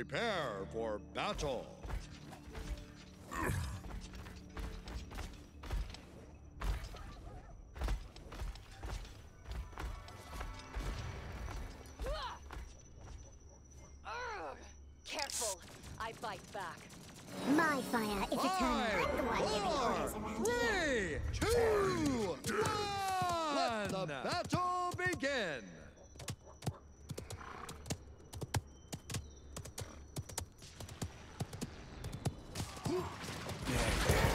Prepare for battle. Careful! I bite back. My fire is eternal. Five, I'm the one giving orders around here. two, one. Let the battle begin. Have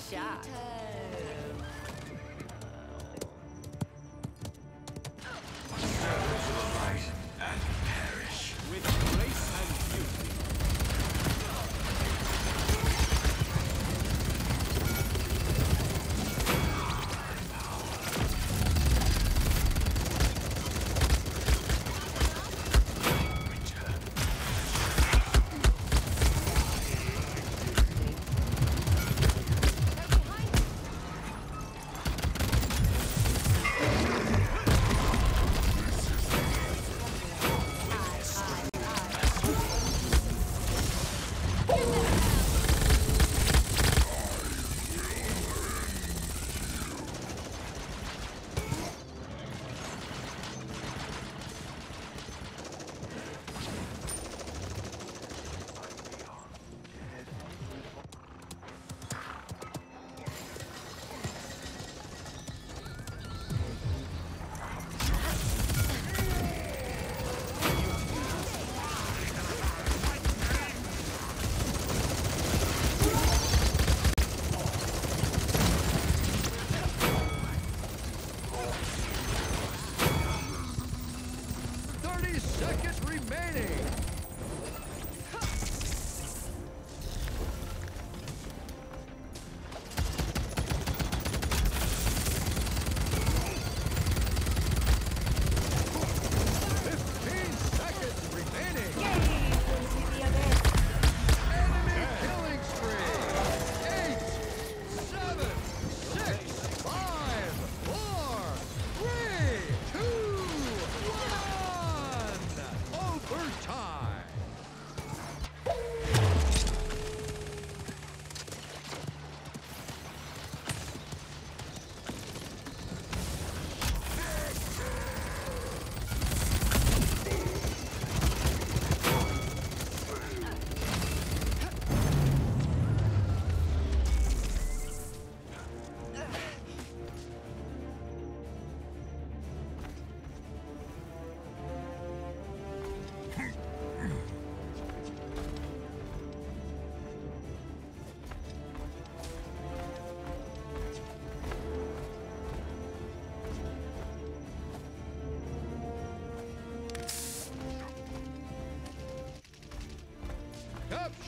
shot.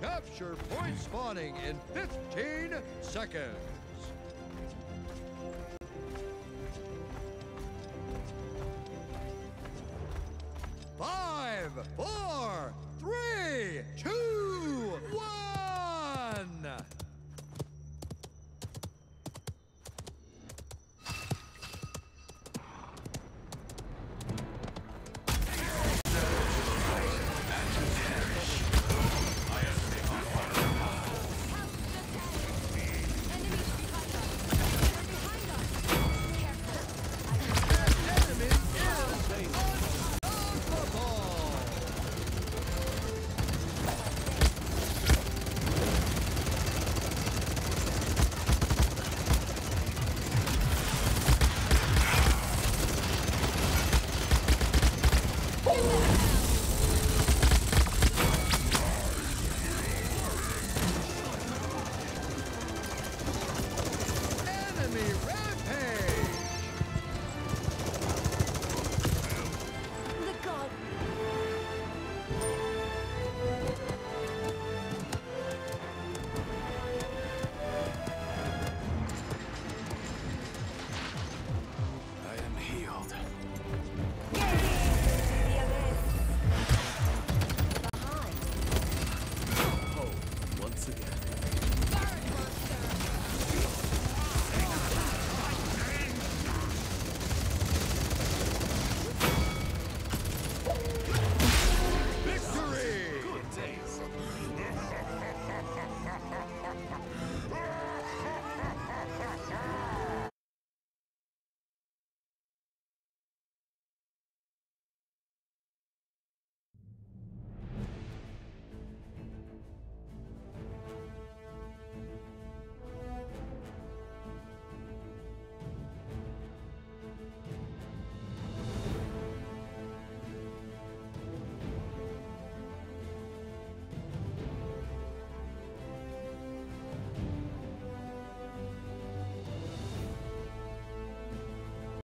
Capture point spawning in 15 seconds. Five, four,